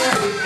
Yes.